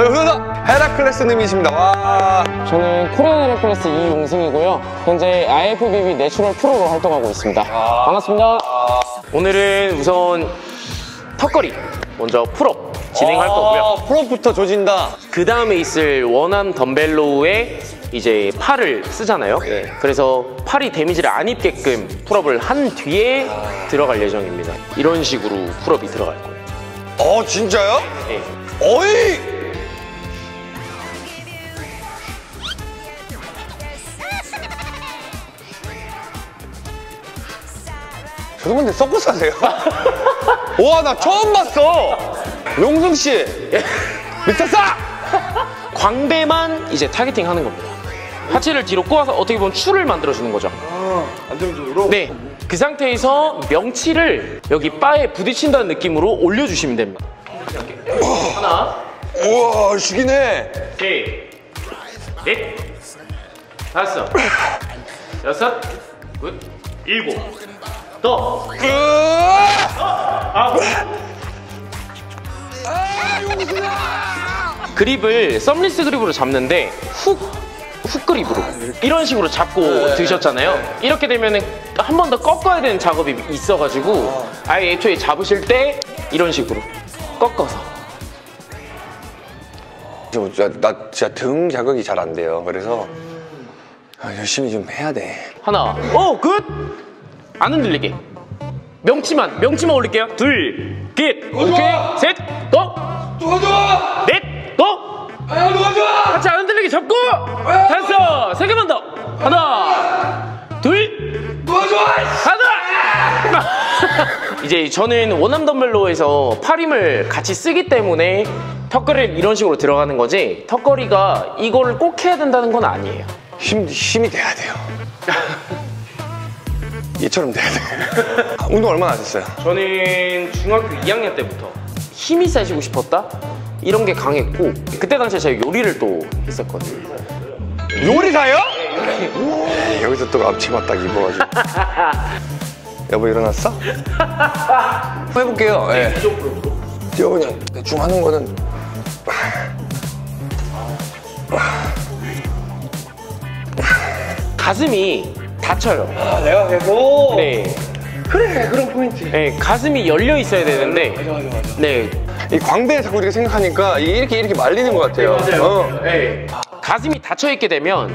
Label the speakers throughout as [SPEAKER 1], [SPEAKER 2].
[SPEAKER 1] 어, 여기서 헤라클레스님이십니다. 와.
[SPEAKER 2] 저는 Korean 헤라클레스 이용승이고요. 현재 IFBB natural 프로로 활동하고 있습니다. 반갑습니다.
[SPEAKER 3] 오늘은 우선 턱걸이 먼저 pull-up 진행할 거고요.
[SPEAKER 1] 아, 프로부터 조진다.
[SPEAKER 3] 그 다음에 있을 one arm dumbbell row에 이제 팔을 쓰잖아요.
[SPEAKER 1] 네.
[SPEAKER 3] 그래서 팔이 damage를 안 입게끔 pull-up을 한 뒤에 들어갈 예정입니다. 이런 식으로 pull-up이 들어갈 거예요.
[SPEAKER 1] 어, 진짜요?
[SPEAKER 3] 네.
[SPEAKER 1] 어이! 저도 근데 서커스 하세요? 와, 나 처음 봤어! 용승 씨! 미쳤어!
[SPEAKER 3] 광배만 이제 targeting 하는 겁니다. 하체를 뒤로 꼬아서 어떻게 보면 추를 만들어주는 거죠.
[SPEAKER 1] 안정적으로?
[SPEAKER 3] 네. 그 상태에서 명치를 여기 바에 부딪힌다는 느낌으로 올려주시면 됩니다. 하나,
[SPEAKER 1] 우와, 죽이네.
[SPEAKER 3] 셋, 넷, 다섯, 여섯, good, 일곱, 더! 아홉. grip을 thumbless grip으로 잡는데 hook, hook grip으로 이런 식으로 잡고 드셨잖아요. 이렇게 되면 한 번 더 꺾어야 되는 작업이 있어가지고 아예 애초에 잡으실 때 이런 식으로 꺾어서
[SPEAKER 1] 저, 저, 나 진짜 등 자극이 잘 안 돼요. 그래서 아, 열심히 좀 해야 돼.
[SPEAKER 3] 하나, 오, good! 안 흔들리게. 명치만, 명치만 올릴게요. 둘, good, 오케이, 셋, 더,
[SPEAKER 1] 도와줘!
[SPEAKER 3] 넷, 더,
[SPEAKER 1] 아, 도와줘!
[SPEAKER 3] 같이 안 흔들리게 잡고, 다섯, 세 개만 더. 하나, 둘,
[SPEAKER 1] 도와줘!
[SPEAKER 3] 하나! 이제 저는 원암 덤벨로에서 팔힘을 같이 쓰기 때문에 턱걸이를 이런 식으로 들어가는 거지 턱걸이가 이거를 꼭 해야 된다는 건 아니에요.
[SPEAKER 1] 힘, 힘이 돼야 돼요. 얘처럼 돼야 돼. 아, 운동 얼마나 하셨어요?
[SPEAKER 3] 저는 중학교 2학년 때부터 힘이 세지고 싶었다? 이런 게 강했고 그때 당시에 제가 요리를 또 했었거든요
[SPEAKER 1] 요리사요? 에이, 여기서 또 앞치마 딱 입어가지고. 여보 일어났어? 해볼게요. 예. 저 그냥 대충 하는 거는
[SPEAKER 3] 가슴이 다쳐요
[SPEAKER 1] 아, 내가 계속
[SPEAKER 3] 네.
[SPEAKER 1] 그래 그런 포인트.
[SPEAKER 3] 네, 가슴이 열려 있어야 되는데 네,
[SPEAKER 1] 이 광배 자꾸 이렇게 생각하니까 이렇게 이렇게 말리는 것 같아요. 어.
[SPEAKER 3] 네. 가슴이 닫혀 있게 되면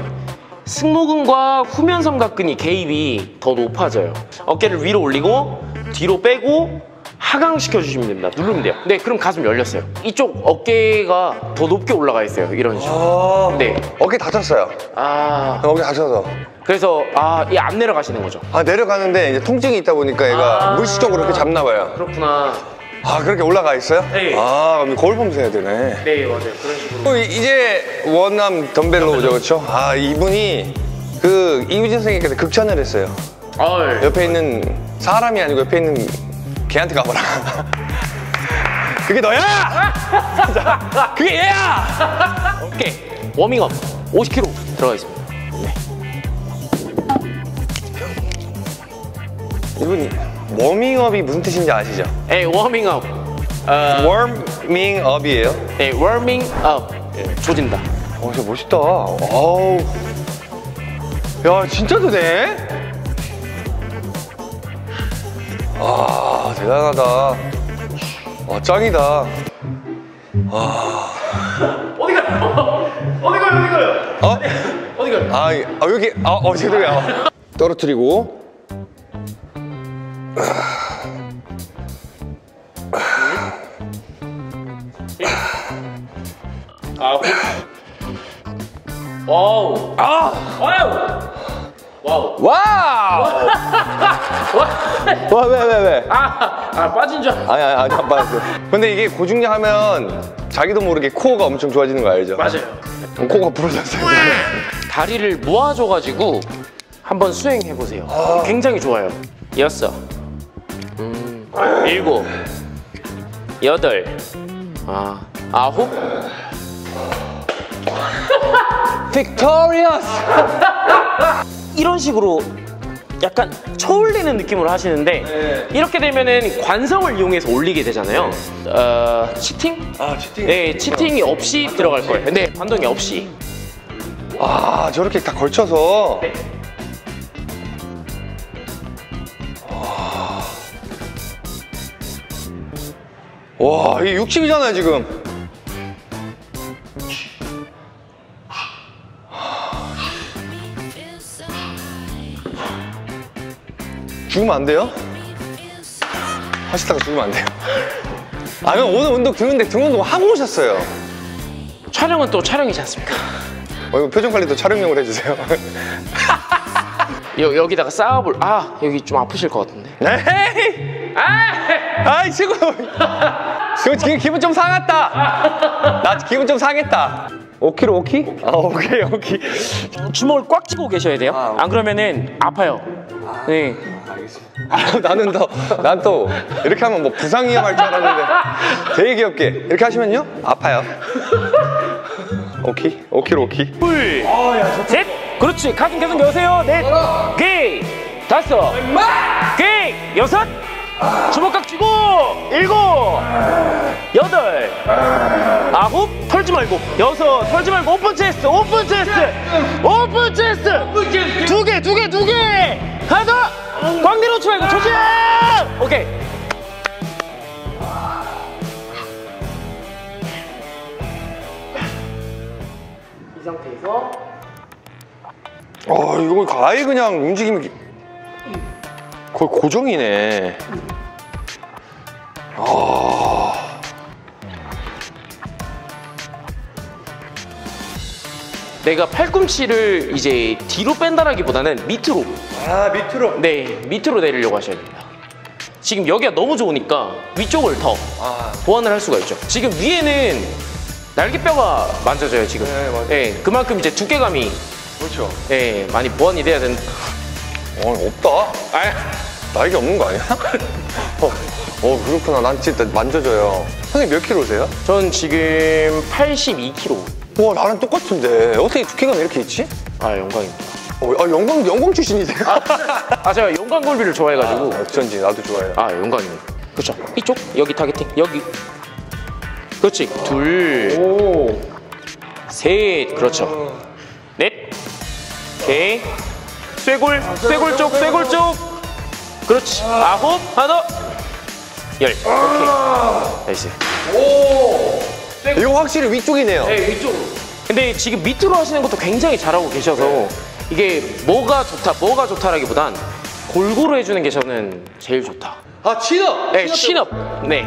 [SPEAKER 3] 승모근과 후면 삼각근이 개입이 더 높아져요. 어깨를 위로 올리고 뒤로 빼고 하강시켜 주시면 됩니다. 누르면 돼요. 네, 그럼 가슴 열렸어요. 이쪽 어깨가 더 높게 올라가 있어요. 이런 식으로.
[SPEAKER 1] 아,
[SPEAKER 3] 네.
[SPEAKER 1] 어깨 다쳤어요.
[SPEAKER 3] 아,
[SPEAKER 1] 어깨 다쳐서.
[SPEAKER 3] 그래서 아, 이 안 내려가시는 거죠.
[SPEAKER 1] 아 내려가는데 이제 통증이 있다 보니까 얘가
[SPEAKER 3] 아.
[SPEAKER 1] 물리적으로 이렇게 잡나 봐요.
[SPEAKER 3] 그렇구나.
[SPEAKER 1] 아 그렇게 올라가 있어요?
[SPEAKER 3] 네.
[SPEAKER 1] 아 그럼 거울 보면서 해야 되네.
[SPEAKER 3] 네, 맞아요. 그런 식으로.
[SPEAKER 1] 어, 이- 이제 원남 덤벨로 오죠, 그렇죠? 아 이분이 그 이우진 선생님께서 극찬을 했어요.
[SPEAKER 3] 아,
[SPEAKER 1] 옆에 있는 사람이 아니고 옆에 있는 걔한테 가봐라. 그게 너야! 자, 그게 얘야!
[SPEAKER 3] 오케이. 워밍업 50kg 들어가 있습니다.
[SPEAKER 1] 이분 워밍업이 무슨 뜻인지 아시죠?
[SPEAKER 3] 네, 워밍업. 어,
[SPEAKER 1] 워밍업이에요.
[SPEAKER 3] 네, 워밍업. 예, 조진다.
[SPEAKER 1] 어, 진짜 멋있다. 어우. 야, 진짜 되네? 아, 대단하다. 와, 짱이다.
[SPEAKER 3] 어디 가요? 어디 가요? 어디 가요?
[SPEAKER 1] 어?
[SPEAKER 3] 어디 가요?
[SPEAKER 1] 아, 이- 아 여기, 아, 어, 죄송해요. 떨어뜨리고.
[SPEAKER 3] 아, wow.
[SPEAKER 1] 아!
[SPEAKER 3] Wow. Wow. Wow!
[SPEAKER 1] 와.
[SPEAKER 3] 와,
[SPEAKER 1] 왜, 왜, 왜?
[SPEAKER 3] 아, 아 빠진 줄. 알았-
[SPEAKER 1] 아니, 아니, 아니, 안 빠졌어. 근데 이게 고중량 하면 자기도 모르게 코어가 엄청 좋아지는 거 알죠?
[SPEAKER 3] 맞아요.
[SPEAKER 1] 코가 부러졌어요.
[SPEAKER 3] 다리를 모아줘가지고 한번 수행해 보세요. 굉장히 좋아요. 여섯, 음, 일곱, 여덟, 아, 아홉.
[SPEAKER 1] Victorious!
[SPEAKER 3] 이런 식으로 약간 초올리는 느낌으로 하시는데 이렇게 되면은 관성을 이용해서 올리게 되잖아요. 어, 치팅?
[SPEAKER 1] 아 치팅.
[SPEAKER 3] 네, 치팅이 없이 들어갈 거예요. 네, 반동이 없이.
[SPEAKER 1] 아 저렇게 다 걸쳐서.
[SPEAKER 3] 네.
[SPEAKER 1] 와 이게 60이잖아요 지금. 죽으면 안 돼요? 하시다가 죽으면 안 돼요. 아니면 오늘 운동 드는데 등 운동 하고 오셨어요.
[SPEAKER 3] 촬영은 또 촬영이지 않습니까?
[SPEAKER 1] 어, 이거 표정 관리도 촬영용으로 해주세요.
[SPEAKER 3] 여, 여기다가 쌓아볼. 아, 여기 좀 아프실 것 같은데.
[SPEAKER 1] 에이!
[SPEAKER 3] 아!
[SPEAKER 1] 아이 지금 지금 지금 기분 좀 상했다. 나 기분 좀 상했다. 5kg 5키? 아 오케이 오케이.
[SPEAKER 3] 주먹을 꽉 쥐고 계셔야 돼요.
[SPEAKER 1] 아,
[SPEAKER 3] 안 그러면은 아파요. 네.
[SPEAKER 1] 아, 나는 더 난 또 이렇게 하면 뭐 부상 위험할 줄 알았는데 되게 귀엽게 이렇게 하시면요 아파요. 5키 5kg 5키.
[SPEAKER 3] 둘, 셋, 그렇지. 가슴 계속 여세요. 넷, 개, 다섯, 개, 여섯, 주먹각 쥐고, 일곱, 여덟, 아홉, 털지 말고, 여섯, 털지 말고, open chest, open chest, open chest, 두 개, 두 개, 두 개, 하나 더, 광배 놓지 말고, 조심! 오케이. 이 상태에서
[SPEAKER 1] 아 이거 아예 그냥 움직임이 기- 거의 고정이네.
[SPEAKER 3] 내가 팔꿈치를 이제 뒤로 뺀다라기보다는 밑으로
[SPEAKER 1] 아 밑으로.
[SPEAKER 3] 네 밑으로 내리려고 하셔야 됩니다 지금 여기가 너무 좋으니까 위쪽을 더
[SPEAKER 1] 아
[SPEAKER 3] 보완을 할 수가 있죠 지금 위에는 날개뼈가 만져져요 지금
[SPEAKER 1] 네, 맞아요.
[SPEAKER 3] 네, 그만큼 이제 두께감이
[SPEAKER 1] 그렇죠.
[SPEAKER 3] 네, 많이 보완이 돼야 되는
[SPEAKER 1] 어 없다.
[SPEAKER 3] 아,
[SPEAKER 1] 날개 없는 거 아니야? 어, 어 그렇구나. 난 진짜 만져줘요. 선생님 몇 킬로세요?
[SPEAKER 3] 전 지금 82kg
[SPEAKER 1] 와 나랑 똑같은데 어떻게 두께감이 이렇게 있지?
[SPEAKER 3] 아 영광입니다
[SPEAKER 1] 어, 아 영광 영광 출신이세요?
[SPEAKER 3] 아 제가 영광 굴비를 좋아해가지고
[SPEAKER 1] 어쩐지 나도 좋아해요.
[SPEAKER 3] 아 영광입니다 그렇죠 이쪽 여기 targeting 여기 그렇지 둘
[SPEAKER 1] 오.
[SPEAKER 3] 셋 그렇죠 넷 오케이 쇄골 쇄골 쪽 쇄골 쪽. 그렇지. 아홉 하나. 더열. 오케이. Nice.
[SPEAKER 1] 이거 확실히 위쪽이네요.
[SPEAKER 3] 네 위쪽으로 근데 지금 밑으로 하시는 것도 굉장히 잘하고 계셔서 이게 뭐가 좋다 뭐가 좋다라기보단 골고루 해주는 게 저는 제일 좋다.
[SPEAKER 1] 아 chin-up.
[SPEAKER 3] 네 chin-up 네.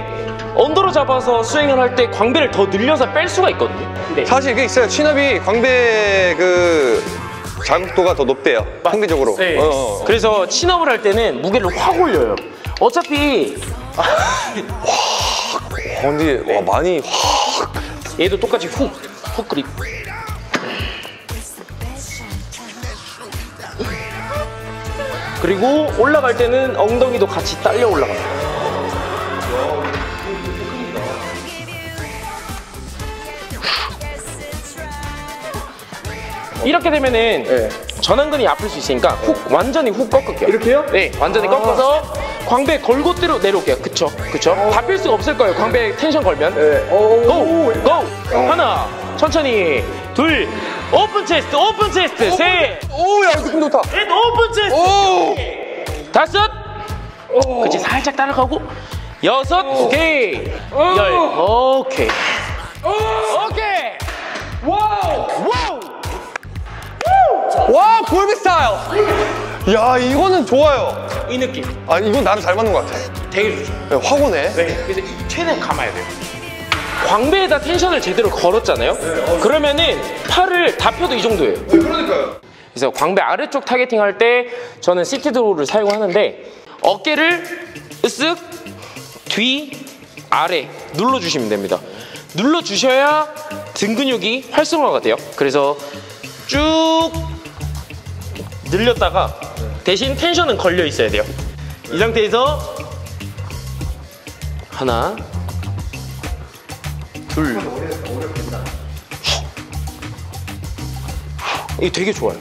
[SPEAKER 3] under로 잡아서 스윙을 할 때 광배를 더 늘려서 뺄 수가 있거든요. 네.
[SPEAKER 1] 사실 이게 있어요. chin-up이 광배 그 자극도가 더 높대요. 상대적으로.
[SPEAKER 3] 네.
[SPEAKER 1] 어, 어, 어.
[SPEAKER 3] 그래서 친업을 할 때는 무게를 확 올려요. 어차피
[SPEAKER 1] 어, 근데 와 많이
[SPEAKER 3] 얘도 똑같이 훅, 훅 그립. 그리고 올라갈 때는 엉덩이도 같이 딸려 올라갑니다. 이렇게 되면은 전완근이 아플 수 있으니까 훅 완전히 훅 꺾을게요.
[SPEAKER 1] 이렇게요?
[SPEAKER 3] 네, 완전히 꺾어서 광배 걸고 때로 내려올게요. 그쵸? 그쵸? 다뺄 수가 없을 거예요. 광배 텐션 걸면. Go! Go! 하나, 천천히. 둘, open chest, open chest. 셋,
[SPEAKER 1] 오 야 느낌 좋다.
[SPEAKER 3] 넷, open chest.
[SPEAKER 1] 오.
[SPEAKER 3] 다섯. 그치, 살짝 따라가고. 여섯, 오케이. 열, 오케이. 오케이.
[SPEAKER 1] 야 이거는 좋아요.
[SPEAKER 3] 이 느낌.
[SPEAKER 1] 아 이건 나랑 잘 맞는 것 같아.
[SPEAKER 3] 되게 좋죠.
[SPEAKER 1] 야, 확 오네.
[SPEAKER 3] 네, 그래서 이 최대한 감아야 돼요. 광배에다 tension을 제대로 걸었잖아요. 그러면은 팔을 다 펴도 이 정도예요.
[SPEAKER 1] 그러니까요.
[SPEAKER 3] 그래서 광배 아래쪽 targeting 할 때 저는 seated row를 사용하는데 어깨를 으쓱 뒤 아래 눌러주시면 됩니다. 눌러주셔야 등 근육이 활성화가 돼요. 그래서 쭉 늘렸다가 대신 텐션은 걸려 있어야 돼요. 이 상태에서 하나 둘 이게 되게 좋아요.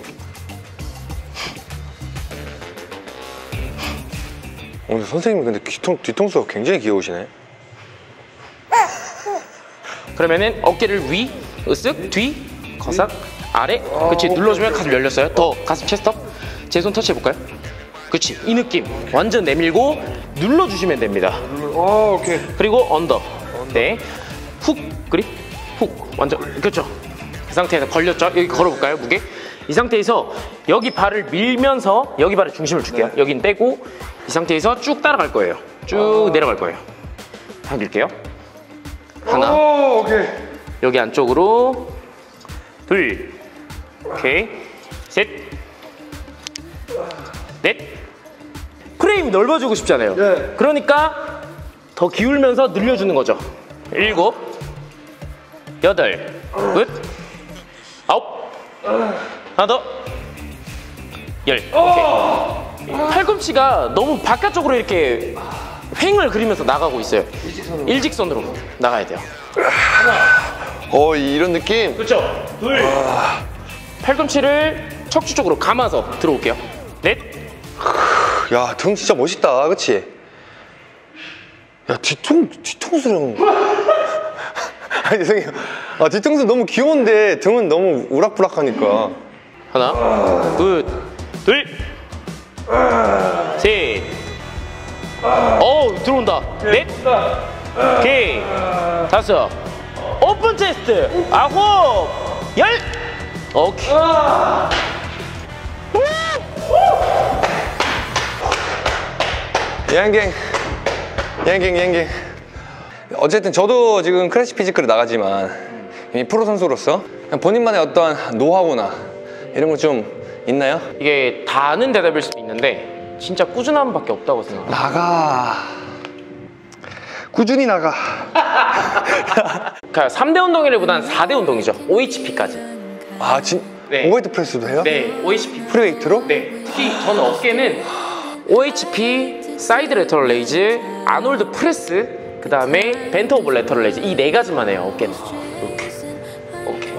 [SPEAKER 1] 오늘 선생님 근데 뒤통, 뒤통수가 굉장히 귀여우시네.
[SPEAKER 3] 그러면은 어깨를 위, 으쓱, 뒤, 거삭, 아래. 그렇지. 눌러주면 가슴 열렸어요. 더 가슴 체스트업. 제 손 터치해볼까요? 그렇지. 이 느낌. 완전 내밀고 눌러주시면 됩니다.
[SPEAKER 1] 어, 오케이.
[SPEAKER 3] 그리고 언더. 네. 훅 그립. 훅. 완전 그렇죠. 그 상태에서 걸렸죠. 여기 걸어볼까요? 무게. 이 상태에서 여기 발을 밀면서 여기 발에 중심을 줄게요. 여긴 빼고 이 상태에서 쭉 따라갈 거예요. 쭉 내려갈 거예요. 당길게요. 하나.
[SPEAKER 1] 오, 오케이.
[SPEAKER 3] 여기 안쪽으로 둘. 오케이. 셋. 넷. 프레임이 넓어지고 싶잖아요.
[SPEAKER 1] 네.
[SPEAKER 3] 그러니까 더 기울면서 늘려주는 거죠. 일곱, 여덟, 끝, 아홉, 하나 더, 열. 오케이. 팔꿈치가 너무 바깥쪽으로 이렇게 횡을 그리면서 나가고 있어요. 일직선으로 나가야 돼요.
[SPEAKER 1] 어, 이런 느낌?
[SPEAKER 3] 그렇죠. 둘. 팔꿈치를 척추 쪽으로 감아서 들어올게요. 넷.
[SPEAKER 1] 야, 등 진짜 멋있다. 그치? 야, 뒤통, 뒤통수랑. 아니, 죄송해요. 아, 뒤통수 너무 귀여운데 등은 너무 우락부락하니까.
[SPEAKER 3] 하나, 둘, 둘, 셋. 어 들어온다. 넷. 오케이. 다섯. Open chest. 아홉. 열. 오케이.
[SPEAKER 1] 양갱. 양갱, 양갱. 어쨌든 저도 지금 classic physique에 나가지만 이미 프로 선수로서 본인만의 어떠한 노하우나 이런 거 좀 있나요?
[SPEAKER 3] 이게 다는 대답일 수도 있는데 진짜 꾸준함밖에 없다고 생각해요.
[SPEAKER 1] 나가. 꾸준히 나가.
[SPEAKER 3] 그러니까 3대 운동이라기보다는 4대 운동이죠. OHP까지.
[SPEAKER 1] 아, 진,
[SPEAKER 3] 네.
[SPEAKER 1] Overhead press도 해요?
[SPEAKER 3] 네, OHP
[SPEAKER 1] free weight로?
[SPEAKER 3] 네, 특히 저는 어깨는 OHP, side lateral raise, Arnold press, 그 다음에 bent over lateral raise 이 네 가지만 해요 어깨는. 이렇게. 오케이.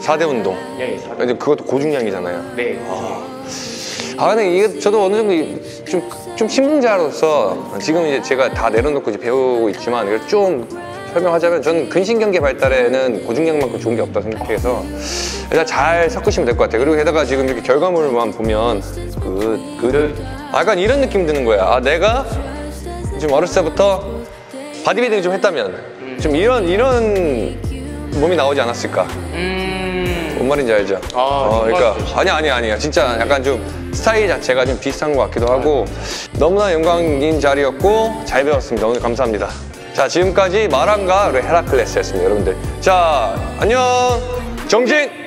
[SPEAKER 1] 4대 운동.
[SPEAKER 3] 예, 사-
[SPEAKER 1] 근데 그것도 고중량이잖아요.
[SPEAKER 3] 네.
[SPEAKER 1] 아 근데 이게 저도 어느 정도 좀, 좀 신분자로서 지금 이제 제가 다 내려놓고 이제 배우고 있지만 이걸 좀 설명하자면 저는 근신경계 발달에는 고중량만큼 좋은 게 없다 생각해서 일단 잘 섞으시면 될 것 같아요. 그리고 게다가 지금 이렇게 결과물만 보면 그, 그, 아, 약간 이런 느낌 드는 거야. 아, 내가 지금 어렸을 때부터 바디빌딩 좀 했다면 좀 이런, 이런 몸이 나오지 않았을까.
[SPEAKER 3] 음.
[SPEAKER 1] 뭔 말인지 알죠?
[SPEAKER 3] 아,
[SPEAKER 1] 어, 그러니까. 아니 아니 아니야. 진짜 약간 좀 스타일 자체가 좀 비슷한 것 같기도 하고 너무나 영광인 자리였고 잘 배웠습니다. 오늘 감사합니다. 자 지금까지 마랑과 헤라클레스였습니다, 여러분들. 자 안녕 정진.